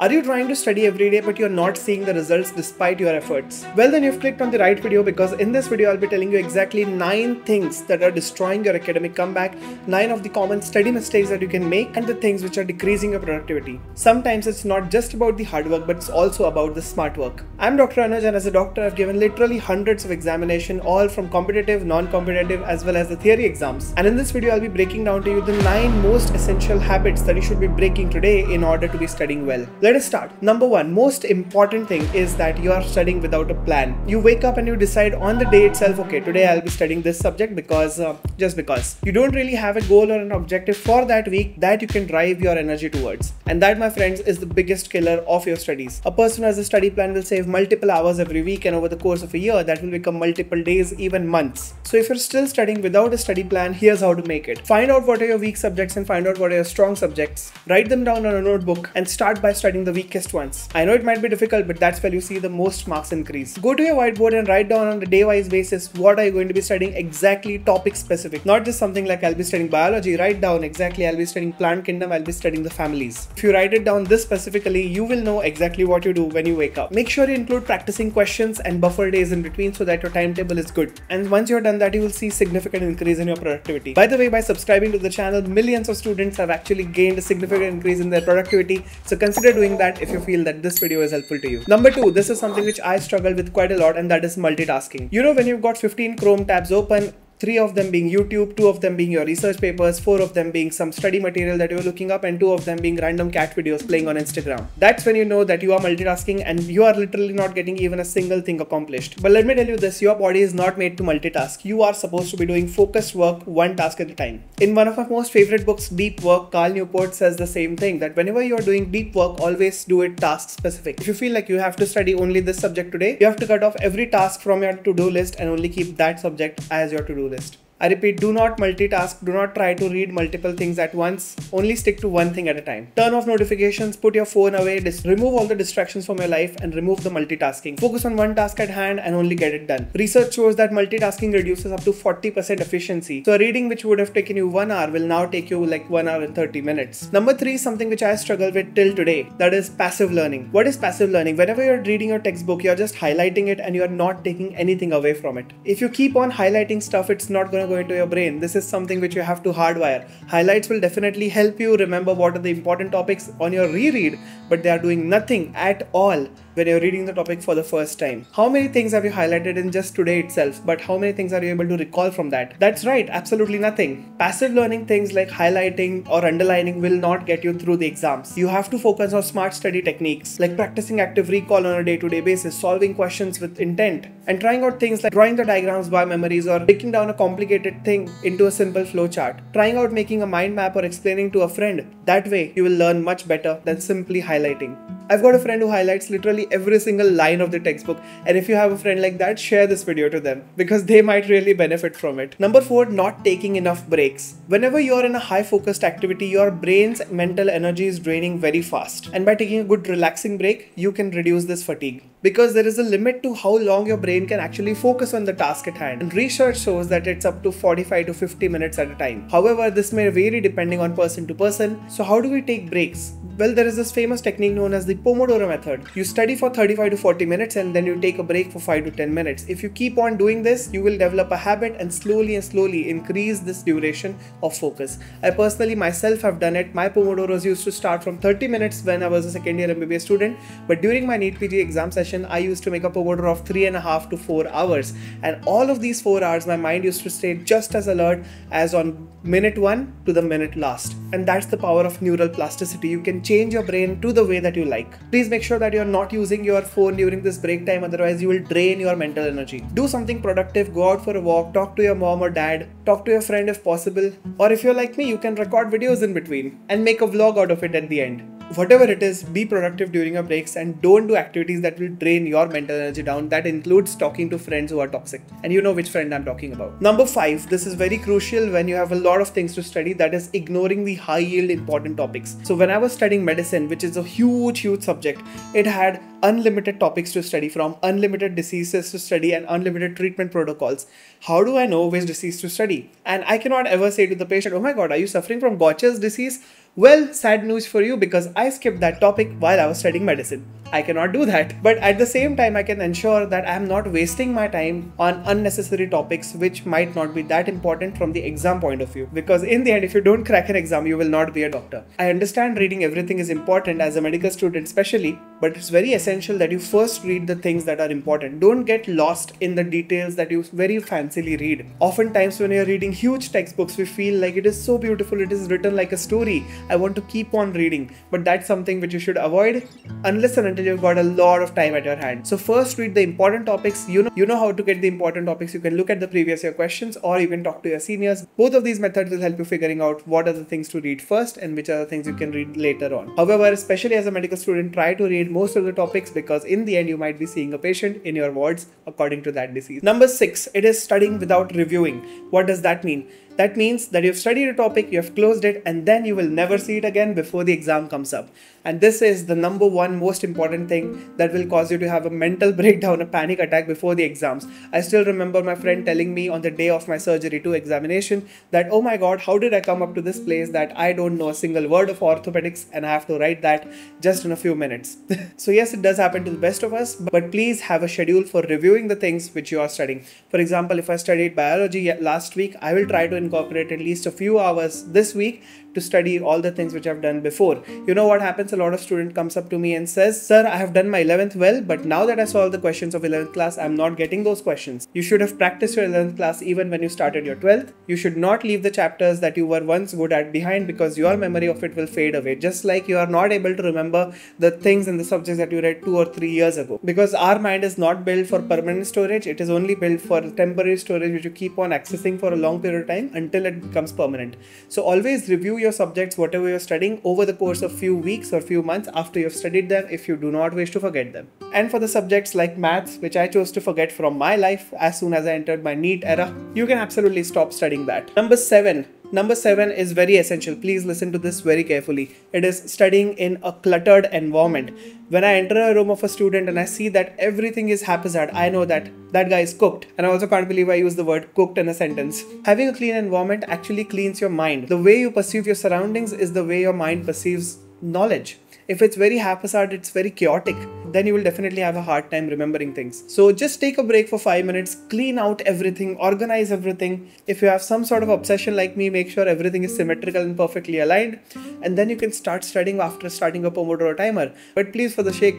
Are you trying to study every day but you're not seeing the results despite your efforts? Well, then you've clicked on the right video because in this video I'll be telling you exactly 9 things that are destroying your academic comeback, 9 of the common study mistakes that you can make, and the things which are decreasing your productivity. Sometimes it's not just about the hard work but it's also about the smart work. I'm Dr. Anuj and as a doctor I've given literally hundreds of examination all from competitive, non-competitive as well as the theory exams. And in this video I'll be breaking down to you the 9 most essential habits that you should be breaking today in order to be studying well. Let us start. Number one, most important thing is that you are studying without a plan. You wake up and you decide on the day itself, okay, today I'll be studying this subject because uh, just because. You don't really have a goal or an objective for that week that you can drive your energy towards. And that, my friends, is the biggest killer of your studies. A person who has a study plan will save multiple hours every week, and over the course of a year, that will become multiple days, even months. So, if you're still studying without a study plan, here's how to make it. Find out what are your weak subjects and find out what are your strong subjects. Write them down on a notebook and start by studying the weakest ones. I know it might be difficult, but that's where you see the most marks increase. Go to your whiteboard and write down on a day wise basis what are you going to be studying exactly topic specific. Not just something like I'll be studying biology, write down exactly I'll be studying plant kingdom, I'll be studying the families. If you write it down this specifically, you will know exactly what you do when you wake up. Make sure you include practicing questions and buffer days in between so that your timetable is good. And once you're done that, you will see significant increase in your productivity. By the way, by subscribing to the channel, millions of students have actually gained a significant increase in their productivity. So consider doing that if you feel that this video is helpful to you. Number two, this is something which I struggle with quite a lot and that is multitasking. You know, when you've got 15 Chrome tabs open, three of them being YouTube, two of them being your research papers, four of them being some study material that you're looking up, and two of them being random cat videos playing on Instagram. That's when you know that you are multitasking and you are literally not getting even a single thing accomplished. But let me tell you this your body is not made to multitask. You are supposed to be doing focused work one task at a time. In one of my most favorite books, Deep Work, Cal Newport says the same thing that whenever you're doing deep work, always do it task specific. If you feel like you have to study only this subject today, you have to cut off every task from your to do list and only keep that subject as your to do list. I repeat, do not multitask, do not try to read multiple things at once, only stick to one thing at a time. Turn off notifications, put your phone away, remove all the distractions from your life and remove the multitasking. Focus on one task at hand and only get it done. Research shows that multitasking reduces up to 40% efficiency. So a reading which would have taken you 1 hour will now take you like 1 hour and 30 minutes. Number 3 is something which I struggle with till today, that is passive learning. What is passive learning? Whenever you're reading your textbook, you're just highlighting it and you're not taking anything away from it. If you keep on highlighting stuff, it's not going to go into your brain. This is something which you have to hardwire. Highlights will definitely help you remember what are the important topics on your reread, but they are doing nothing at all when you're reading the topic for the first time. How many things have you highlighted in just today itself, but how many things are you able to recall from that? That's right, absolutely nothing. Passive learning things like highlighting or underlining will not get you through the exams. You have to focus on smart study techniques like practicing active recall on a day to day basis, solving questions with intent, and trying out things like drawing the diagrams by memories or breaking down a complicated thing into a simple flowchart. Trying out making a mind map or explaining to a friend. That way, you will learn much better than simply highlighting. I've got a friend who highlights literally every single line of the textbook, and if you have a friend like that, share this video to them because they might really benefit from it. Number four, not taking enough breaks. Whenever you're in a high focused activity, your brain's mental energy is draining very fast, and by taking a good relaxing break, you can reduce this fatigue because there is a limit to how long your brain can actually focus on the task at hand. And research shows that it's up to 45 to 50 minutes at a time. However, this may vary depending on person to person. So, how do we take breaks? Well, there is this famous technique known as the Pomodoro method. You study for 35 to 40 minutes and then you take a break for 5 to 10 minutes. If you keep on doing this, you will develop a habit and slowly and slowly increase this duration of focus. I personally myself have done it. My Pomodoros used to start from 30 minutes when I was a second year MBBS student, but during my NEET PG exam session, I used to make up a Pomodoro of 3.5 to 4 hours. And all of these 4 hours, my mind used to stay just as alert as on minute 1 to the minute last. And that's the power of neural plasticity. You can change your brain to the way that you like. Please make sure that you're not using your phone during this break time, otherwise, you will drain your mental energy. Do something productive, go out for a walk, talk to your mom or dad, talk to your friend if possible, or if you're like me, you can record videos in between and make a vlog out of it at the end whatever it is, be productive during your breaks and don't do activities that will drain your mental energy down. That includes talking to friends who are toxic. And you know which friend I'm talking about. Number five, this is very crucial when you have a lot of things to study, that is ignoring the high yield important topics. So, when I was studying medicine, which is a huge, huge subject, it had unlimited topics to study from, unlimited diseases to study, and unlimited treatment protocols. How do I know which disease to study? And I cannot ever say to the patient, Oh my god, are you suffering from Gaucher's disease? Well, sad news for you because I skipped that topic while I was studying medicine. I cannot do that. But at the same time, I can ensure that I am not wasting my time on unnecessary topics which might not be that important from the exam point of view. Because in the end, if you don't crack an exam, you will not be a doctor. I understand reading everything is important as a medical student, especially, but it's very essential that you first read the things that are important. Don't get lost in the details that you very fancily read. Oftentimes, when you're reading huge textbooks, we feel like it is so beautiful, it is written like a story. I want to keep on reading, but that's something which you should avoid unless and until you've got a lot of time at your hand. So first read the important topics. You know you know how to get the important topics. You can look at the previous year questions or you can talk to your seniors. Both of these methods will help you figuring out what are the things to read first and which are the things you can read later on. However, especially as a medical student, try to read most of the topics because in the end you might be seeing a patient in your wards according to that disease. Number six, it is studying without reviewing. What does that mean? That means that you've studied a topic, you have closed it, and then you will never see it again before the exam comes up. And this is the number one most important thing that will cause you to have a mental breakdown, a panic attack before the exams. I still remember my friend telling me on the day of my surgery 2 examination that, oh my god, how did I come up to this place that I don't know a single word of orthopedics and I have to write that just in a few minutes. so, yes, it does happen to the best of us, but please have a schedule for reviewing the things which you are studying. For example, if I studied biology last week, I will try to incorporate at least a few hours this week to study all the things which I've done before. You know what happens? A lot of student comes up to me and says, Sir, I have done my 11th well, but now that I solved the questions of 11th class, I'm not getting those questions. You should have practiced your 11th class even when you started your 12th. You should not leave the chapters that you were once good at behind because your memory of it will fade away. Just like you are not able to remember the things and the subjects that you read two or three years ago. Because our mind is not built for permanent storage, it is only built for temporary storage which you keep on accessing for a long period of time until it becomes permanent. So always review your subjects, whatever you're studying, over the course of few weeks or few months after you've studied them if you do not wish to forget them. And for the subjects like maths, which I chose to forget from my life as soon as I entered my NEET era, you can absolutely stop studying that. Number seven, Number seven is very essential. Please listen to this very carefully. It is studying in a cluttered environment. When I enter a room of a student and I see that everything is haphazard, I know that that guy is cooked. And I also can't believe I use the word cooked in a sentence. Having a clean environment actually cleans your mind. The way you perceive your surroundings is the way your mind perceives knowledge. If it's very haphazard, it's very chaotic, then you will definitely have a hard time remembering things. So just take a break for five minutes, clean out everything, organize everything. If you have some sort of obsession like me, make sure everything is symmetrical and perfectly aligned, and then you can start studying after starting a Pomodoro timer. But please, for the sake,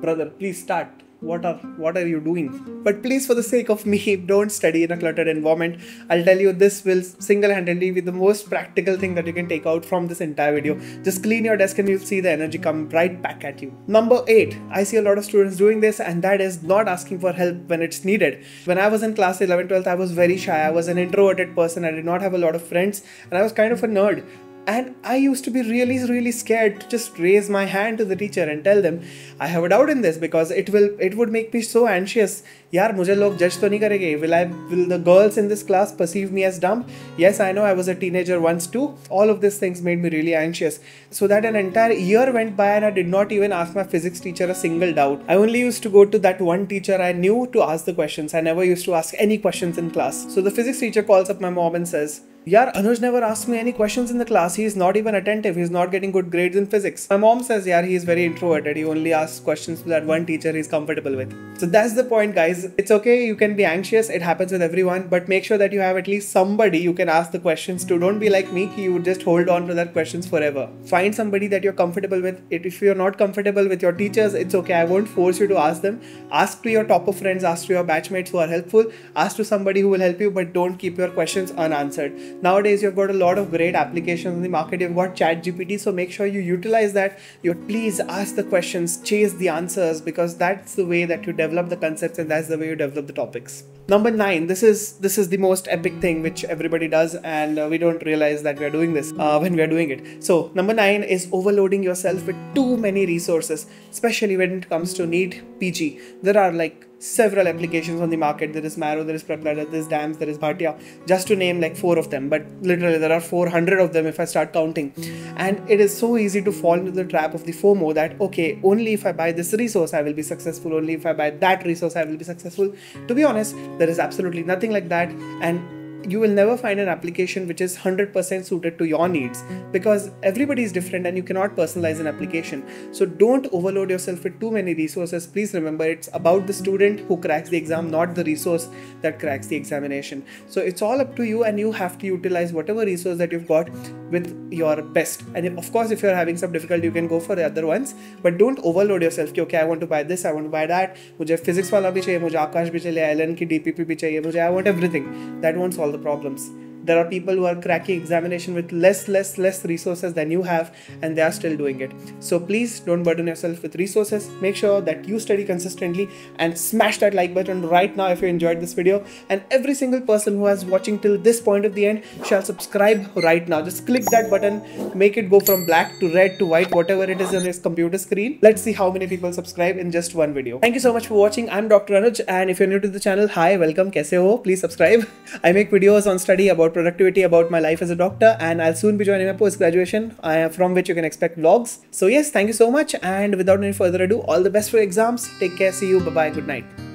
brother, please start what are what are you doing? But please for the sake of me don't study in a cluttered environment. I'll tell you this will single-handedly be the most practical thing that you can take out from this entire video. Just clean your desk and you'll see the energy come right back at you. Number eight i see a lot of students doing this and that is not asking for help when it's needed. When i was in class 11 12 i was very shy. I was an introverted person. I did not have a lot of friends and i was kind of a nerd and I used to be really, really scared to just raise my hand to the teacher and tell them, I have a doubt in this because it will it would make me so anxious. यार मुझे लोग जज तो नहीं करेंगे will I will the girls in this class perceive me as dumb yes I know I was a teenager once too all of these things made me really anxious so that an entire year went by and I did not even ask my physics teacher a single doubt I only used to go to that one teacher I knew to ask the questions I never used to ask any questions in class so the physics teacher calls up my mom and says yeah, Anuj never asked me any questions in the class. He is not even attentive. He's not getting good grades in physics. My mom says, yeah, he is very introverted. He only asks questions to that one teacher he's comfortable with. So that's the point, guys. It's okay. You can be anxious. It happens with everyone. But make sure that you have at least somebody you can ask the questions to. Don't be like me. You would just hold on to that questions forever. Find somebody that you're comfortable with. If you're not comfortable with your teachers, it's okay. I won't force you to ask them. Ask to your top of friends. Ask to your batchmates who are helpful. Ask to somebody who will help you. But don't keep your questions unanswered nowadays you've got a lot of great applications in the market. You've got chat gpt so make sure you utilize that. You please ask the questions chase the answers because that's the way that you develop the concepts and that's the way you develop the topics. Number nine this is this is the most epic thing which everybody does and uh, we don't realize that we are doing this uh, when we are doing it. So number nine is overloading yourself with too many resources especially when it comes to NEET PG there are like several applications on the market. There is Marrow, there is PrepLadder, there is DAMS, there is Bhatia, just to name like four of them. But literally, there are 400 of them if I start counting. And it is so easy to fall into the trap of the FOMO that, okay, only if I buy this resource, I will be successful. Only if I buy that resource, I will be successful. To be honest, there is absolutely nothing like that. And you will never find an application which is 100% suited to your needs because everybody is different and you cannot personalize an application. So don't overload yourself with too many resources. Please remember it's about the student who cracks the exam, not the resource that cracks the examination. So it's all up to you and you have to utilize whatever resource that you've got with your best. And if, of course, if you're having some difficulty, you can go for the other ones, but don't overload yourself. Okay, I want to buy this, I want to buy that. मुझे physics वाला भी चाहिए, मुझे आकाश भी चाहिए, Elon की DPP भी चाहिए, मुझे I want everything. That won't solve the problems there are people who are cracking examination with less less less resources than you have and they are still doing it. So please don't burden yourself with resources. Make sure that you study consistently and smash that like button right now if you enjoyed this video. And every single person who has watching till this point of the end shall subscribe right now. Just click that button. Make it go from black to red to white whatever it is on your computer screen. Let's see how many people subscribe in just one video. Thank you so much for watching. I'm dr anuj and if you're new to the channel hi welcome kaise ho? Please subscribe. I make videos on study about productivity about my life as a doctor and I'll soon be joining my post-graduation uh, from which you can expect vlogs. So yes, thank you so much and without any further ado, all the best for exams. Take care, see you, bye-bye, good night.